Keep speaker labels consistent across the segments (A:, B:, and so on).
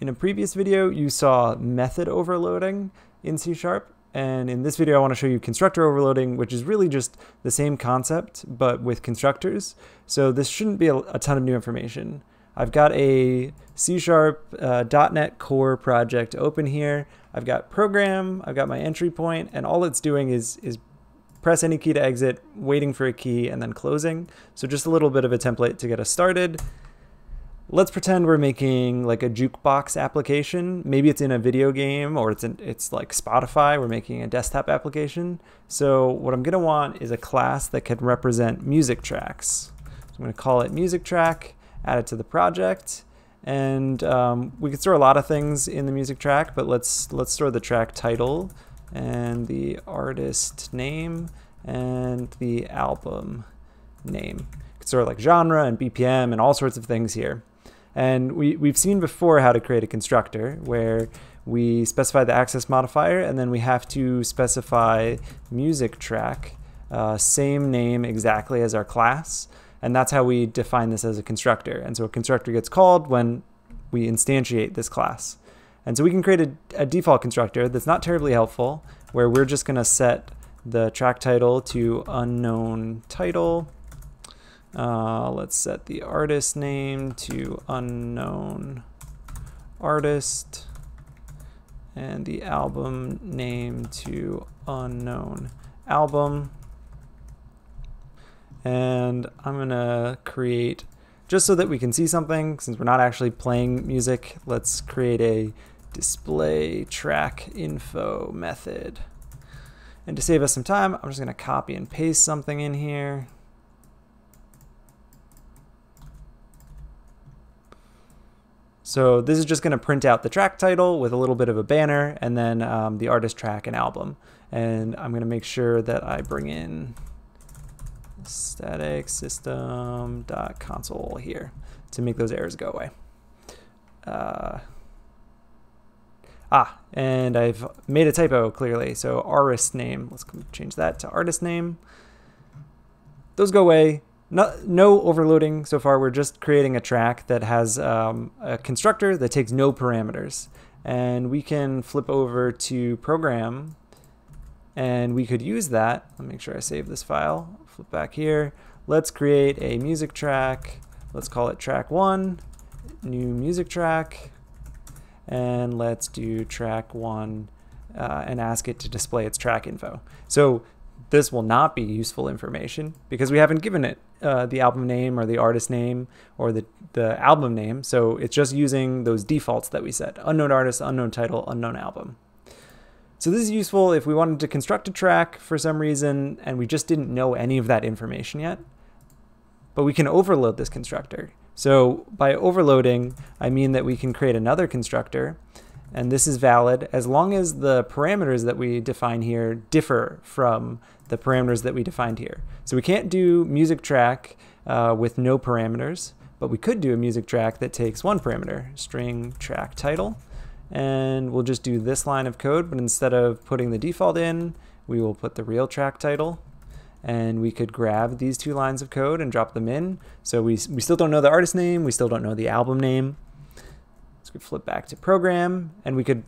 A: in a previous video, you saw method overloading in C Sharp. And in this video, I want to show you constructor overloading, which is really just the same concept, but with constructors. So this shouldn't be a, ton of new information. I've got a C Sharp uh, .NET Core project open here. I've got program, I've got my entry point, and all it's doing is, is press any key to exit, waiting for a key, and then closing. So just a little bit of a template to get us started. Let's pretend we're making like a jukebox application. Maybe it's in a video game or it's in, it's like Spotify. We're making a desktop application. So what I'm gonna want is a class that can represent music tracks. So I'm gonna call it music track, add it to the project, and um, we can store a lot of things in the music track, but let's let's store the track title and the artist name and the album name. You can store like genre and BPM and all sorts of things here. And we, we've seen before how to create a constructor where we specify the access modifier and then we have to specify music track, uh, same name exactly as our class. And that's how we define this as a constructor. And so a constructor gets called when we instantiate this class. And so we can create a, a default constructor that's not terribly helpful, where we're just going to set the track title to unknown title uh, let's set the artist name to unknown artist and the album name to unknown album. And I'm gonna create, just so that we can see something, since we're not actually playing music, let's create a display track info method. And to save us some time, I'm just gonna copy and paste something in here. So this is just going to print out the track title with a little bit of a banner and then um, the artist track and album. And I'm going to make sure that I bring in static system dot console here to make those errors go away. Uh, ah, and I've made a typo clearly. So artist name, let's change that to artist name. Those go away no, no overloading so far. We're just creating a track that has um, a constructor that takes no parameters. And we can flip over to program and we could use that. Let me make sure I save this file. Flip back here. Let's create a music track. Let's call it track one, new music track. And let's do track one uh, and ask it to display its track info. So this will not be useful information because we haven't given it uh, the album name or the artist name or the, the album name. So it's just using those defaults that we set, unknown artist, unknown title, unknown album. So this is useful if we wanted to construct a track for some reason and we just didn't know any of that information yet. But we can overload this constructor. So by overloading, I mean that we can create another constructor and this is valid as long as the parameters that we define here differ from the parameters that we defined here. So we can't do music track uh, with no parameters, but we could do a music track that takes one parameter, string track title, and we'll just do this line of code, but instead of putting the default in, we will put the real track title, and we could grab these two lines of code and drop them in. So we, we still don't know the artist name, we still don't know the album name. We flip back to program, and we could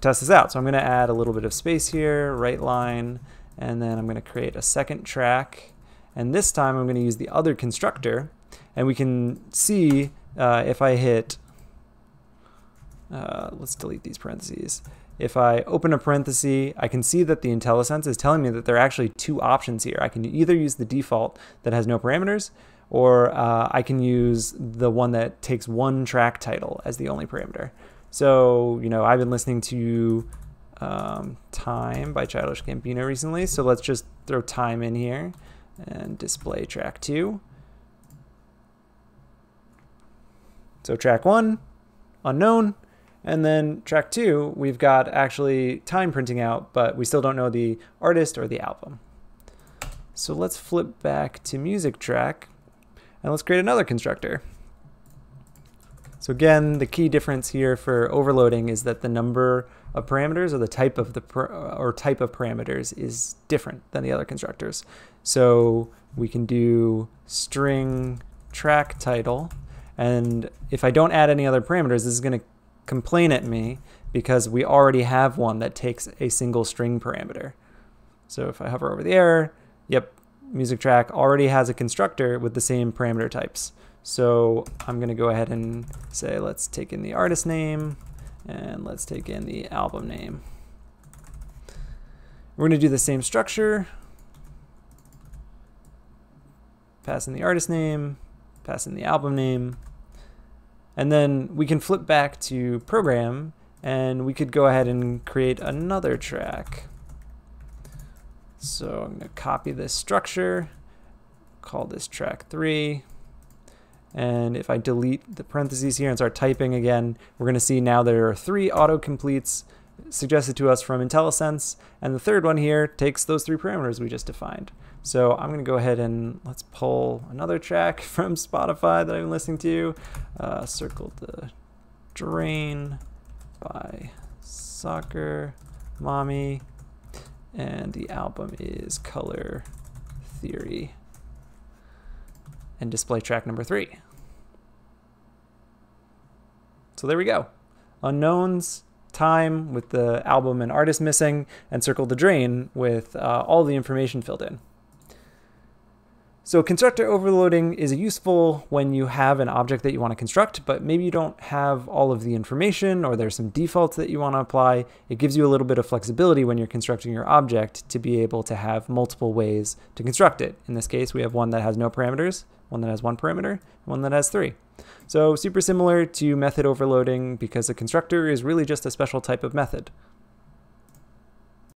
A: test this out. So I'm going to add a little bit of space here, write line, and then I'm going to create a second track. And this time I'm going to use the other constructor. And we can see uh, if I hit uh, let's delete these parentheses. If I open a parenthesis I can see that the IntelliSense is telling me that there are actually two options here. I can either use the default that has no parameters or uh, I can use the one that takes one track title as the only parameter. So you know I've been listening to um, time by Childish Gambino recently. So let's just throw time in here and display track two. So track one, unknown, and then track two, we've got actually time printing out, but we still don't know the artist or the album. So let's flip back to music track and let's create another constructor. So again, the key difference here for overloading is that the number of parameters or the type of the or type of parameters is different than the other constructors. So we can do string track title and if I don't add any other parameters, this is going to complain at me because we already have one that takes a single string parameter. So if I hover over the error, yep, music track already has a constructor with the same parameter types. So I'm going to go ahead and say, let's take in the artist name and let's take in the album name. We're going to do the same structure. Pass in the artist name, pass in the album name, and then we can flip back to program and we could go ahead and create another track. So I'm going to copy this structure, call this track 3. And if I delete the parentheses here and start typing again, we're going to see now there are three autocompletes suggested to us from IntelliSense. And the third one here takes those three parameters we just defined. So I'm going to go ahead and let's pull another track from Spotify that I've been listening to. Uh, circle the drain by Soccer Mommy. And the album is Color Theory. And display track number three. So there we go. Unknowns, time with the album and artist missing, and circle the drain with uh, all the information filled in. So constructor overloading is useful when you have an object that you want to construct, but maybe you don't have all of the information or there's some defaults that you want to apply. It gives you a little bit of flexibility when you're constructing your object to be able to have multiple ways to construct it. In this case, we have one that has no parameters, one that has one parameter, one that has three. So super similar to method overloading because a constructor is really just a special type of method.